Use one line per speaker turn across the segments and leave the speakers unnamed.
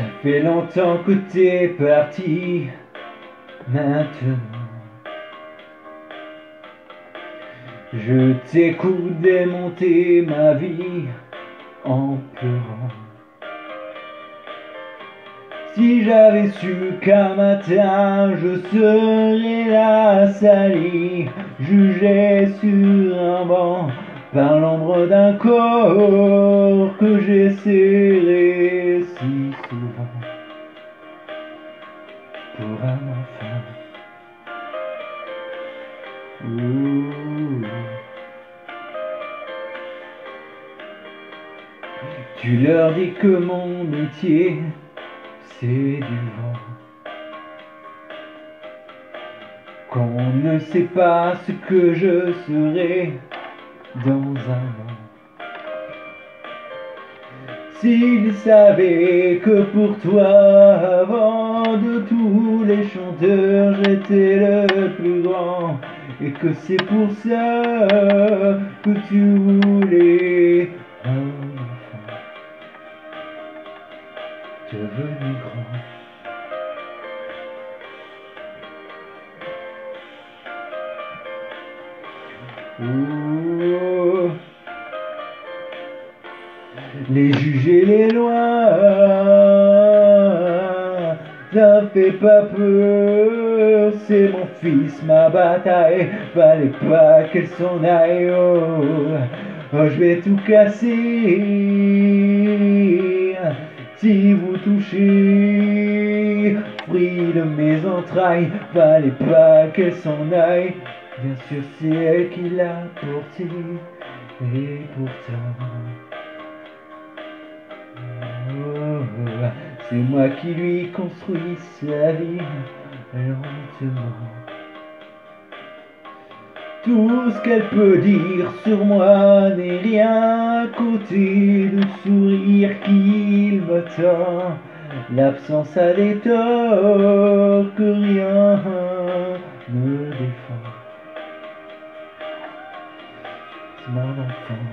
Ça fait longtemps que t'es parti, maintenant. Je t'écoute démonter ma vie en pleurant. Si j'avais su qu'un matin je serais là sali, jugé sur un banc par l'ombre d'un corps que j'ai Tu leur dis que mon métier c'est du vent. Qu'on ne sait pas ce que je serai dans un an. S'ils savaient que pour toi, avant de tous les chanteurs, j'étais le plus grand, et que c'est pour ça que tu voulais devenu grand. Les juger les lois, ça fait pas peur, c'est mon fils, ma bataille, fallait pas qu'elle s'en aille, oh, oh je vais tout casser. Si vous touchez, fruit de mes entrailles, fallait pas qu'elle s'en aille. Bien sûr, c'est elle qui l'a porté, et pourtant. C'est moi qui lui construis sa vie lentement. Tout ce qu'elle peut dire sur moi n'est rien à côté du sourire qu'il me tend. L'absence des torts que rien ne défend. C'est mon enfant.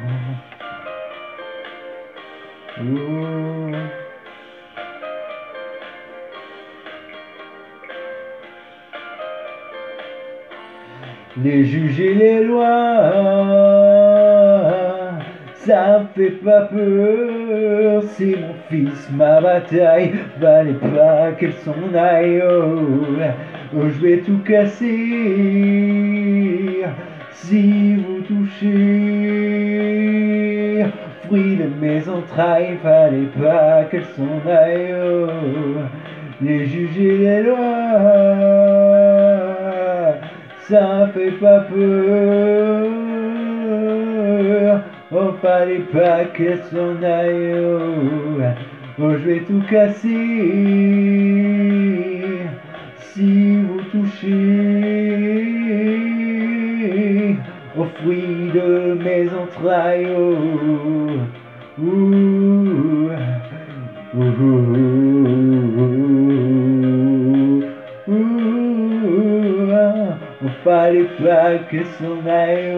Les juges et les lois. Ça fait pas peur, c'est mon fils, ma bataille, valait pas qu'elle s'en aille. Oh, oh, je vais tout casser si vous touchez. Fruit de mes entrailles, fallait pas qu'elle s'en aille. Oh, les juges et les lois ça fait pas peur. Oh, fallait pas qu'elle s'en aille. Oh, oh, je vais tout casser. Si vous touchez au fruit de mes entrailles. Oh, oh, fallait pas que son aille